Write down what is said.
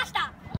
ました。